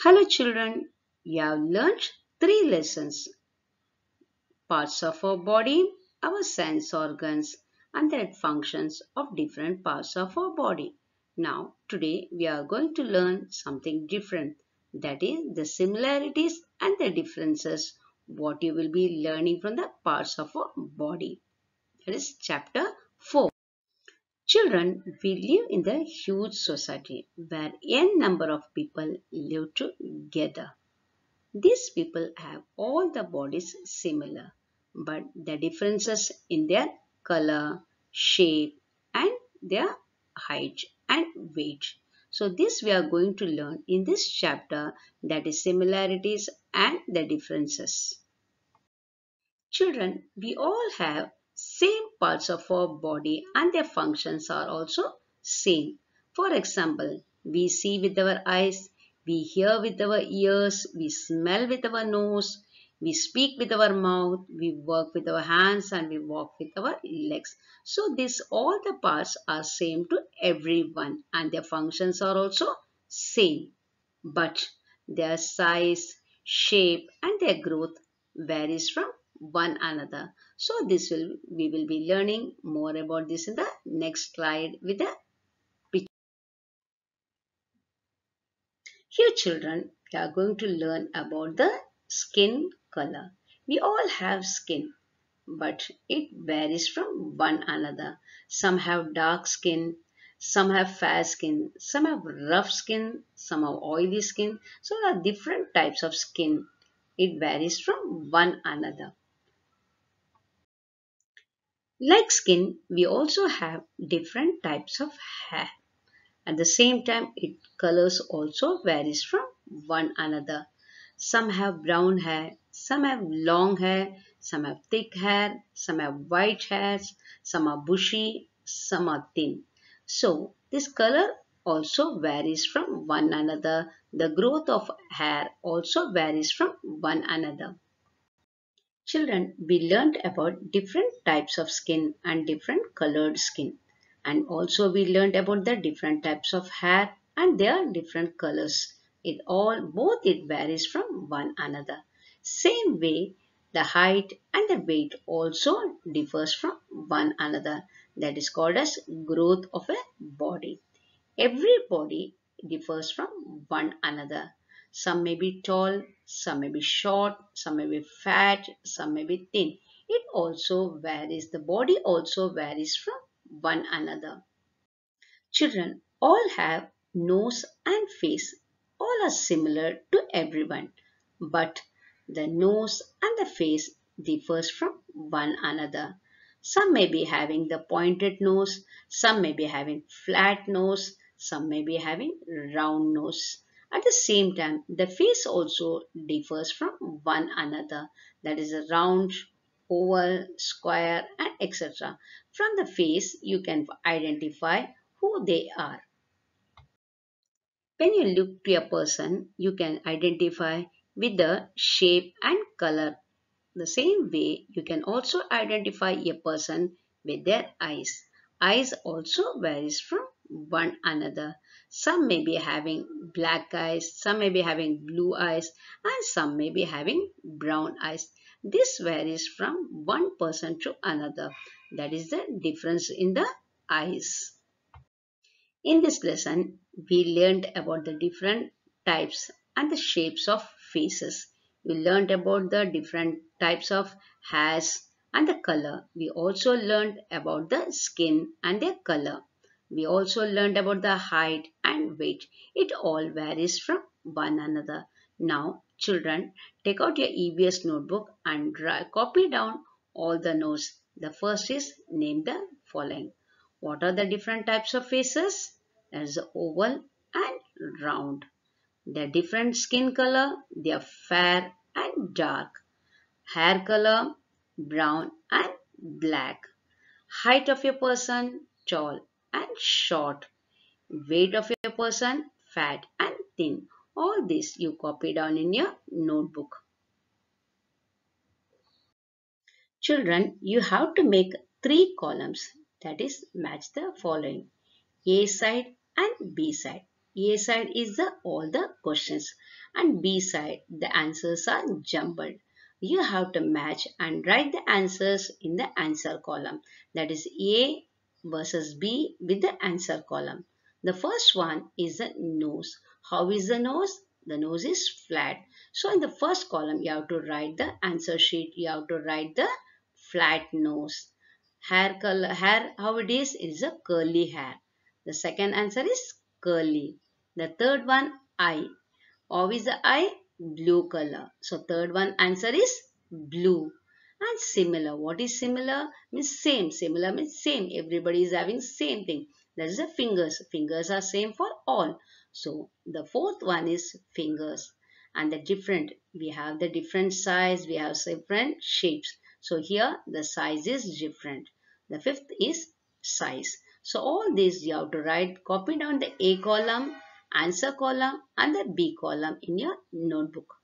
Hello children, you have learnt three lessons. Parts of our body, our sense organs and their functions of different parts of our body. Now today we are going to learn something different that is the similarities and the differences what you will be learning from the parts of our body. That is chapter 4. Children, we live in the huge society where n number of people live together. These people have all the bodies similar, but the differences in their color, shape and their height and weight. So this we are going to learn in this chapter that is similarities and the differences. Children, we all have same parts of our body and their functions are also same. For example, we see with our eyes, we hear with our ears, we smell with our nose, we speak with our mouth, we work with our hands and we walk with our legs. So this all the parts are same to everyone and their functions are also same. But their size, shape and their growth varies from one another. So this will we will be learning more about this in the next slide with the picture. Here children, we are going to learn about the skin color. We all have skin but it varies from one another. Some have dark skin, some have fair skin, some have rough skin, some have oily skin. So there are different types of skin. It varies from one another. Like skin, we also have different types of hair. At the same time, its colors also varies from one another. Some have brown hair, some have long hair, some have thick hair, some have white hairs, some are bushy, some are thin. So, this color also varies from one another. The growth of hair also varies from one another. Children, we learned about different types of skin and different colored skin. And also we learned about the different types of hair and their different colors. It all, both it varies from one another. Same way, the height and the weight also differs from one another. That is called as growth of a body. Every body differs from one another. Some may be tall, some may be short, some may be fat, some may be thin. It also varies. The body also varies from one another. Children all have nose and face. All are similar to everyone. But the nose and the face differs from one another. Some may be having the pointed nose, some may be having flat nose, some may be having round nose. At the same time, the face also differs from one another. That is a round, oval, square and etc. From the face, you can identify who they are. When you look to a person, you can identify with the shape and color. The same way, you can also identify a person with their eyes. Eyes also varies from one another. Some may be having black eyes, some may be having blue eyes, and some may be having brown eyes. This varies from one person to another. That is the difference in the eyes. In this lesson, we learned about the different types and the shapes of faces. We learned about the different types of hairs and the color. We also learned about the skin and their color. We also learned about the height and weight. It all varies from one another. Now, children, take out your EVS notebook and copy down all the notes. The first is name the following. What are the different types of faces? There is oval and round. Their different skin color, they are fair and dark. Hair color, brown and black. Height of a person, tall and short. Weight of a person, fat and thin. All this you copy down in your notebook. Children, you have to make three columns that is match the following A side and B side. A side is the all the questions and B side the answers are jumbled. You have to match and write the answers in the answer column. That is A versus B with the answer column. The first one is the nose. How is the nose? The nose is flat. So in the first column, you have to write the answer sheet. You have to write the flat nose. Hair color, hair, how it is? Is a curly hair. The second answer is curly. The third one, eye. How is the eye? Blue color. So third one answer is blue. And similar. What is similar? Means same. Similar means same. Everybody is having same thing. That is the fingers. Fingers are same for all. So the fourth one is fingers. And the different. We have the different size. We have different shapes. So here the size is different. The fifth is size. So all these you have to write, copy down the A column, answer column and the B column in your notebook.